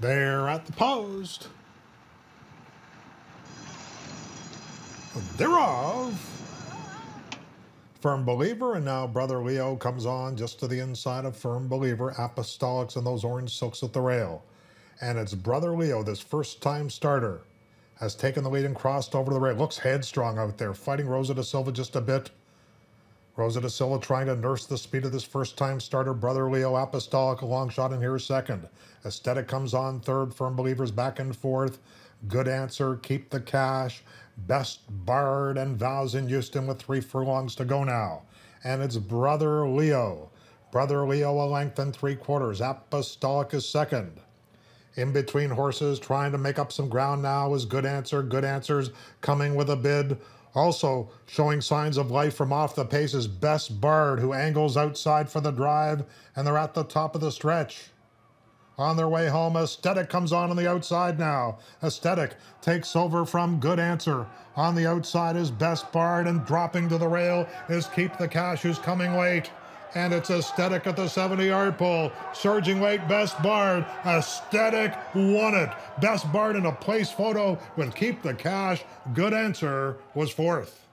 They're at the post. Thereof. Firm Believer, and now Brother Leo comes on just to the inside of Firm Believer, Apostolics, and those orange silks at the rail. And it's Brother Leo, this first time starter, has taken the lead and crossed over to the rail. Looks headstrong out there, fighting Rosa da Silva just a bit. Rosa da Silva trying to nurse the speed of this first time starter. Brother Leo Apostolic, a long shot in here second. Aesthetic comes on third. Firm Believers back and forth. Good answer. Keep the cash. Best Bard and Vows in Houston with three furlongs to go now. And it's Brother Leo. Brother Leo a length and three quarters. Apostolic is second. In between horses, trying to make up some ground now is Good Answer. Good Answers coming with a bid. Also showing signs of life from off the pace is Best Bard, who angles outside for the drive, and they're at the top of the stretch. On their way home, Aesthetic comes on on the outside now. Aesthetic takes over from Good Answer. On the outside is Best Bard, and dropping to the rail is Keep the Cash, who's coming late. And it's Aesthetic at the 70 yard pole. Surging late, Best Bard. Aesthetic won it. Best Bard in a place photo with Keep the Cash. Good Answer was fourth.